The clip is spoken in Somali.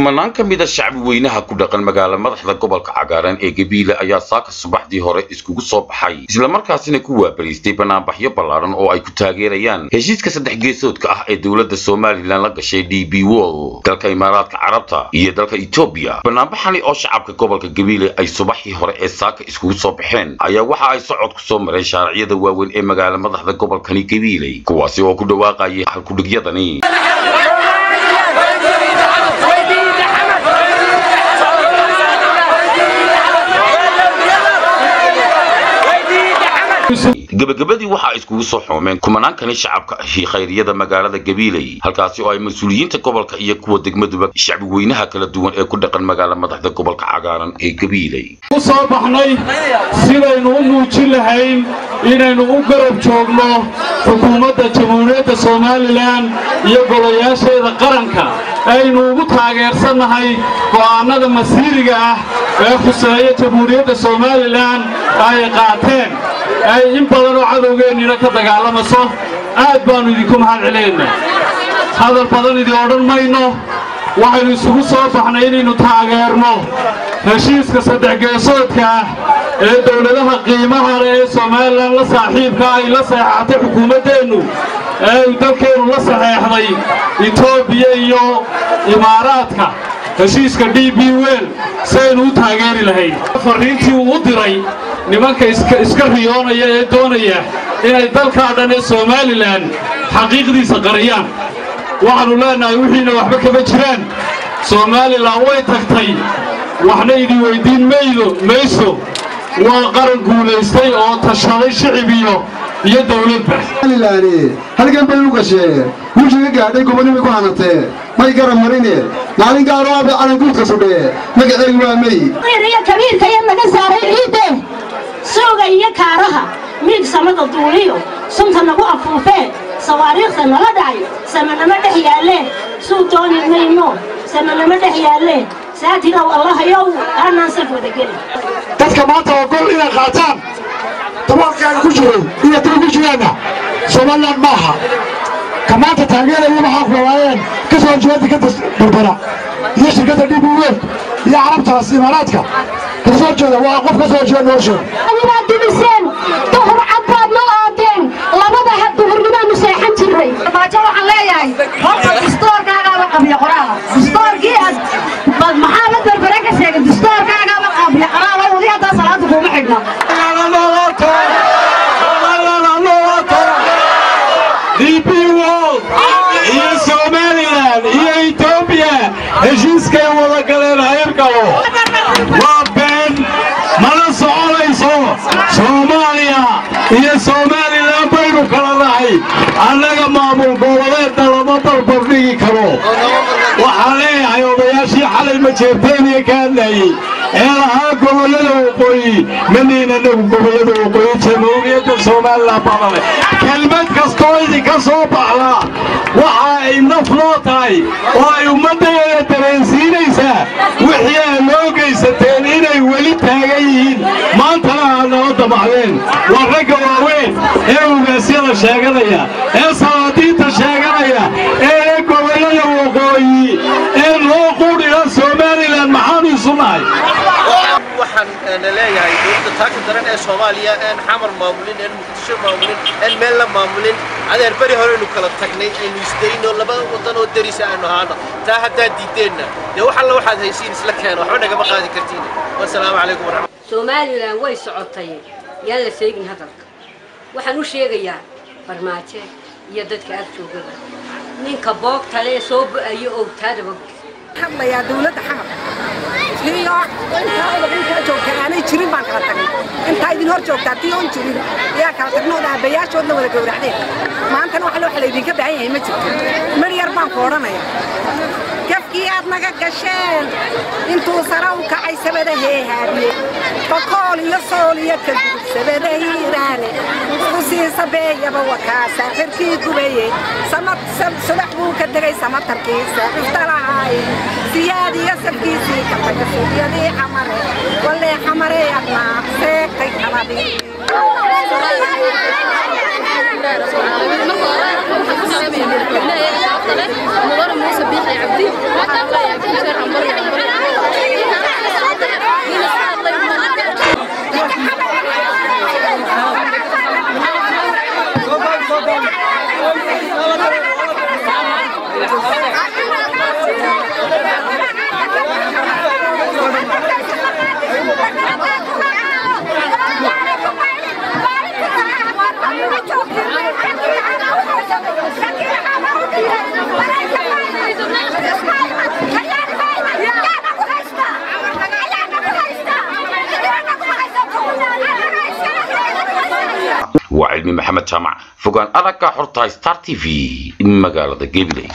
kumanaan ka mid a shacbi weynaha ku dhaqan magaala madaxda gobolka cagaaran ee gabiile ayaa saaka subaxdii hore iskugu soo baxay islamarkaasina ku waabariistay banaanbaxyo ballaaran oo ay ku taageerayaan heshiiska saddex geesoodka ah ee dowladda somalilan la gashay d b wol dalka imaaraadka carabta iyo dalka etoobiya banaanbaxani oo shacabka gobolka gabiile ay subaxii hore ee saaka iskugu soo baxeen ayaa waxa ay socod ku soo mareen shaariciyada waaweyn ee magaala madaxda gobolkani gabiile kuwaasi oo ku dhawaaqayay halkudhigyadani gebagabadii waxa ay iskugu soo xoomeen kumanaankani shacabka ahi khayriyada magaalada gabiiley halkaasi oo ay mas'uuliyiinta gobolka iyo kuwa degmaduba shacbi weynaha kala duwan ee ku dhaqan magaala madaxda gobolka cagaaran ee gabiiley u soo baxnay sidaynu u muujin lahayn inaynu u garab joogno xukuumadda jamhuuriyadda somalilan iyo golayaasheeda qaranka. Aynu ugu taageersannahay go'aannada masiiriga ah ee khuseeya jamhuuriyadda somalilan ay qaateen in badan oo cadowgeennina ka dagaalamaso aad baannu idinku mahad celaynaa hadal badan idin odhan mayno waxaynu isugu soo baxnay inaynu taageerno heshiiska saddex geesoodka ah ee dowladaha qiimaha leh ee somalilan la saaxiibka ay la saxeexatay xukuumaddeennu ee ay dalkeennu la saxeexday etoobiya iyo imaaraadka. Heshiiska d b wel si aynu u taageeri lahayn. Farriintii uu u diray nimanka iska riyoonaya ee doonaya inay dalkaa dhan ee somalilan xaqiiqdiisa qariyaan. Waxaannu leennahay wixiina waxba kama jiraan. Somalilan way tagtay waxna idin weyddiin maydo mayso. Waa qaran guulaystay oo tashaday shicib iyo iyo dawladba halgan bay u gashee wijiga gaadhay gobonnimay ku hanatee. May garab marine. Maalin gaaroo abe calan guudka sudhee. Magaceegu waa iyo kabiirka iyo naga saaray ciidde sooga iyo kaaraha miig samada duuliyo sunta nagu afuufee sawaariikhda nala dhacay samanama dhex yaallee suu dooni mayno samanama dhex yaallee saatigow allahayow aanaan saf wada gelin. Dadka maanta oo gol inay qaataan daboolkaaga ku jiray iyo daba ku jiraanna somalilan ma aha. Ka taageeraya waxaa ku dhawaayeen ka soo horjeeda dekadda barbara iyo shirkadda dhib uweer iyo carabtaas imaaraadka ka soo waa qof ka soo noloshooda adibaad dibiseen duhur cad baad noo aadeen. Labada had duhurnimaanu seexan jirray baajo waxaan leeyahay. Horta dastoorkaagaaba qabiya qoraala dastoorkii aad bad maxaa la berbere ka sheegay? Dastoorkaagaaba qabiya qoraala wadi haddaa salaada kuuma xidhna. Iyo somalilan iyo etoobiya heshiiskay wada galeen hayrgalo waa soomaaliya iyo somalilan baynu kala nahay annaga maamul goboleedna lama barbardhigi karo waxaan leeyahay odayaashii xalay majeerteeniya ka hadlayey ee lahaa gobollada waqooyi maniin annagu gobollada waqooyi jamhuuriyadda somalilan badale kelmad kastoo idinka soo baxda waxa ay naf loo tahay oo ay ummaddaeeda dareensiinaysaa بعدين ورقة وين إيه وقاسيرة شاقرية إيه صلاطيتة يا إيه قوية وقوية؟ إيه الوقود إلى السوماري لأن محاني صناعي. وحن نلاقي يعني هاي دولة تاكل درن إيه سوماليا إن حمر مامولين إن مكتشف مامولين إن ميلا مامولين هذا البري هوري نكلا تكني إن يستين ولا بقى وطن ودريسة إنه هانا تا حتى ديتنا يا وحن لو حد هيسين سلك هنا وحنا قبل هذه كرتينة والسلام عليكم ورحمة الله. سوماليا وين سعوتي yaan la sheegin hadalka. Waxaan u sheegayaa farmaajo iyo dadka ag joogada. Ninka boogtale ee soo bo'ayo oo taadaba hadlayaa dawladda xamar iyo intaa joogta aanay jirin baan kala tagnay intaa idin hor joogtaa tii oon jirin. Ayaa kala tagnood aabbayaashoodna wada gowracdeen. Maantana wax waxa laydinka baahan yahay ma jirto. Mar yar baan ku odhanaya gafkii aad naga gasheen intuu sara u kacay sabada heehaabiye. Bokool iyo sool iyo kadib sabada hiiraane isku sii sabeeyaba wakaa saaxirkii gubaye subax buu ka tegay samatarkii saaxifta lahaay siyaad iyo safkiisii ka taga suuqyadii xamare walee xamare adnaa seegtay taladii Thank you. sharafta leh mudane muuse biixi Thank. Waa cilmi maxamed jaamac fogaan aragga xorta star t v magaalada gabiley